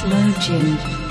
Slow Jim.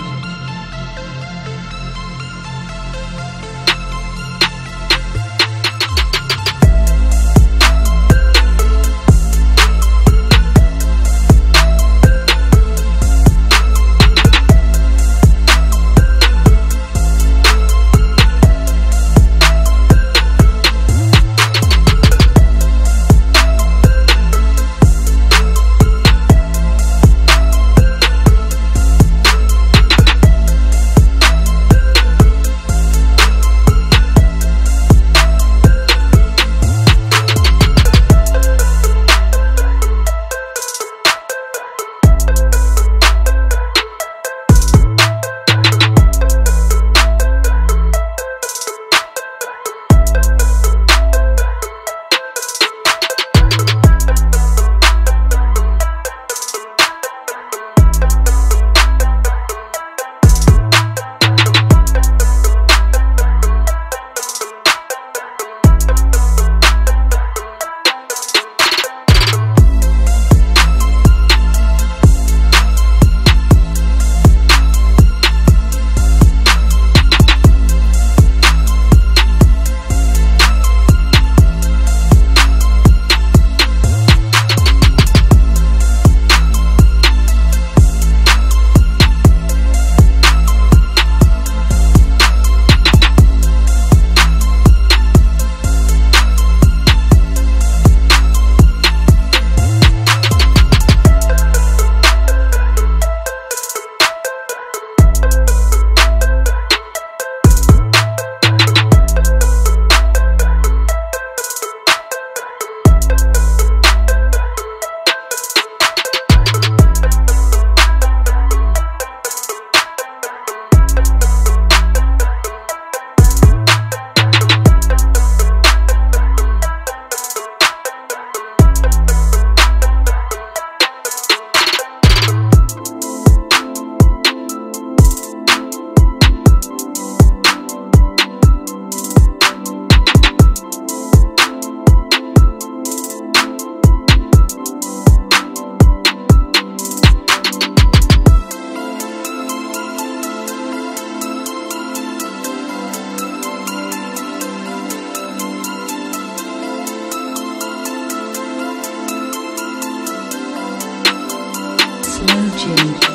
Smooching.